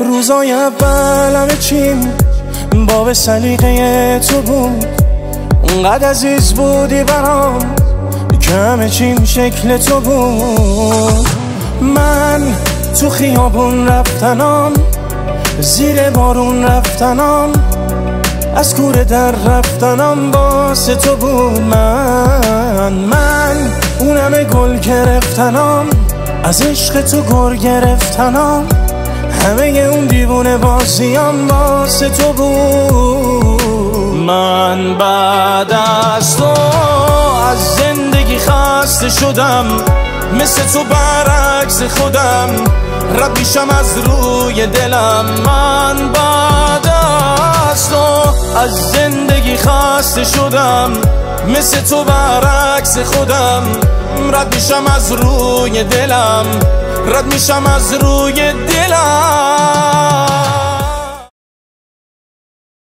روزای اول همه چیم باب سلیقه تو بود اونقدر عزیز بودی برام که همه چیم شکل تو بود. من تو خیابون رفتنام زیر بارون رفتنام از کوره در رفتنم باس تو بود من گل گرفتنم از عشق تو گر گرفتنم. همه اون دیوونه بازیام باس تو بود. من بعد از تو از زندگی خسته شدم. مثل تو برعکس خودم. رد میشم از روی دلم. من بعد از تو از زندگی خسته شدم. مثل تو برعکس خودم. رد میشم از روی دلم. رد میشم از روی دلم.